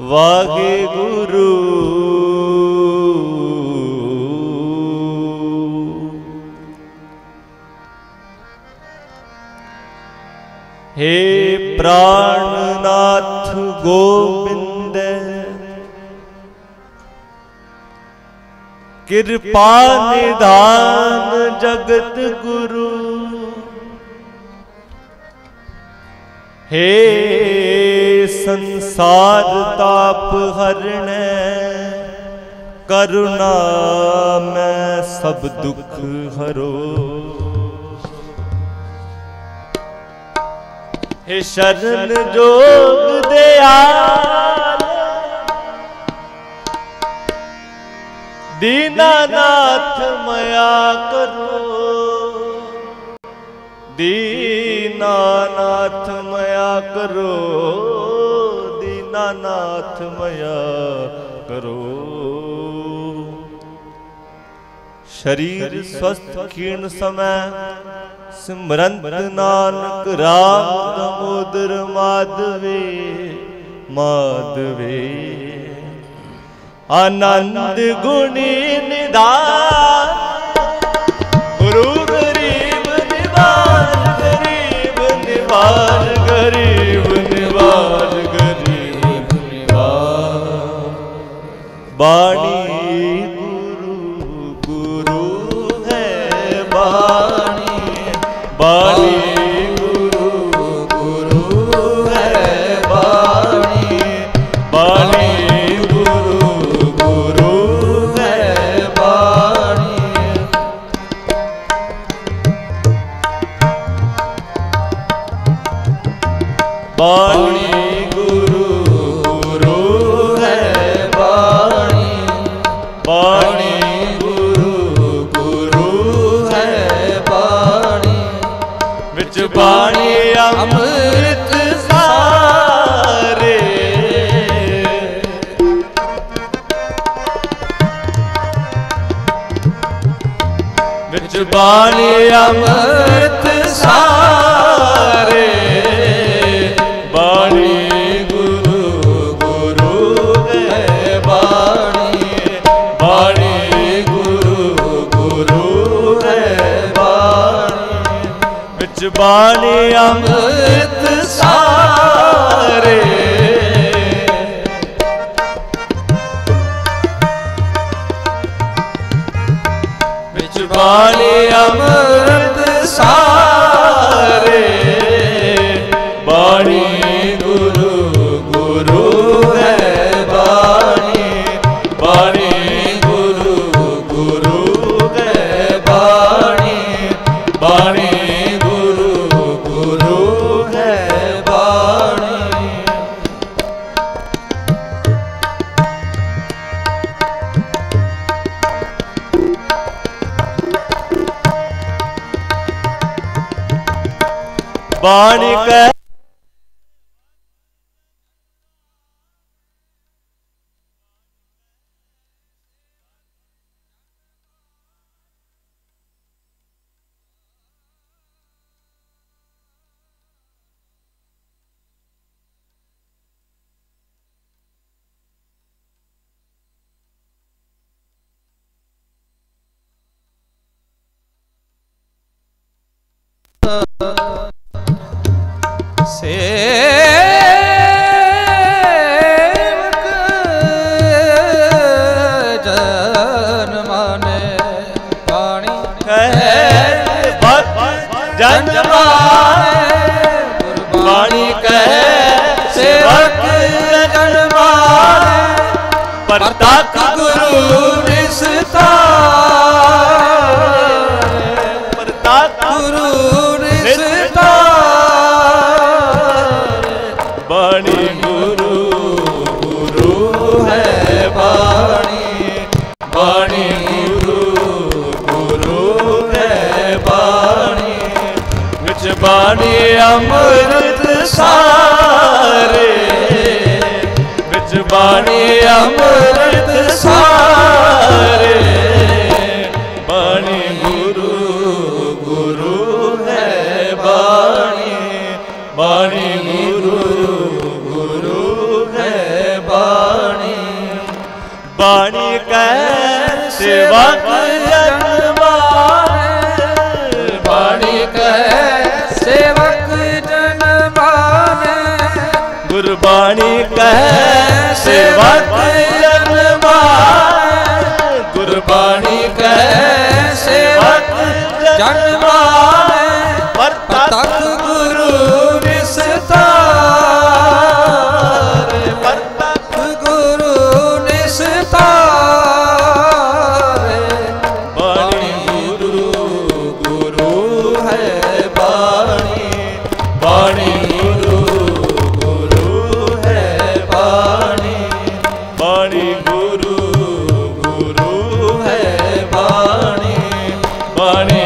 ਵਾਗੇ ਗੁਰੂ ਹੇ ਪ੍ਰਾਣਨਾਥ ਗੋਬਿੰਦ ਕਿਰਪਾ ਨਿਧਾਨ ਜਗਤ ਗੁਰੂ। ਹੇ ਸੰਸਾਰ ਤਾਪ ਹਰਣੈ, ਕਰੁਣਾ ਮੈਂ ਸਭ ਦੁੱਖ ਹਰੋ। ਹੇ ਸ਼ਰਨ ਜੋਗ ਦਿਆ ਦੀਨਾਨਾਥ ਮਇਆ ਕਰੋ। ਦੀਨਾਨਾਥ ਮਇਆ ਕਰੋ। ਦੀਨਾਨਾਥ ਮਇਆ ਕਰੋ। ਸ਼ਰੀਰ ਸਵਸਥ ਖੀਣ ਸਮੈ ਸਿਮਰੰਤ ਨਾਨਕ ਰਾਮ ਦਮੋਦਰ ਮਾਧਵੇ ਮਾਧਵੇ। ਆਨੰਦ ਗੁਣੀ ਨਿਧਾਨ ਗੁਰੂ ਗਰੀਬ ਨਿਵਾਰ ਗਰੀਬ ਨਿਵਾਰ ਗਰੀਬ ਬਾਣੀ ਗੁਰੂ ਗੁਰੂ ਹੈ ਬਾਣੀ। ਬਾਣੀ ਗੁਰੂ ਗੁਰੂ ਬਾਣੀ ਅੰਮ੍ਰਿਤ ਸਾਰੇ। ਬਾਣੀ ਗੁਰੂ ਗੁਰੂ ਹੈ ਬਾਣੀ। ਬਾਣੀ ਗੁਰੂ ਗੁਰੂ ਹੈ ਬਾਣੀ। ਵਿੱਚ ਬਾਣੀ ਅੰਮ੍ਰਿਤ ਬਾਣੀ ਕਹਿ ਪਰ ਗੁਰੂ ਨਿਸਤਾਰੇ। ਪਰ ਤਤ ਗੁਰੂ ਨਿਸ਼ਤਾ ਬਾਣੀ ਗੁਰੂ ਗੁਰੂ ਹੈ ਬਾਣੀ। ਬਾਣੀ ਗੁਰੂ ਗੁਰੂ ਹੈ ਬਾਣੀ। ਵਿੱਚ ਬਾਣੀ ਅੰਮ੍ਰਿਤ ਸਾਰ। ਬਾਣੀ ਅੰਮ੍ਰਿਤ ਸਾਰੇ। ਬਾਣੀ ਗੁਰੂ ਗੁਰੂ ਹੈ ਬਾਣੀ। ਬਾਣੀ ਗੁਰੂ ਗੁਰੂ ਹੈ ਬਾਣੀ। ਬਾਣੀ ਕਹਿ ਸੇਵਕ ਜਨਮਾਨ ਬਾਣੀ ਕਹਿ ਸੇਵਕ ਜਨਮਾਏ ਗੁਰਬਾਣੀ ਕਹਿ ਸੇਵਕ ਜਨਮਾਏ Money.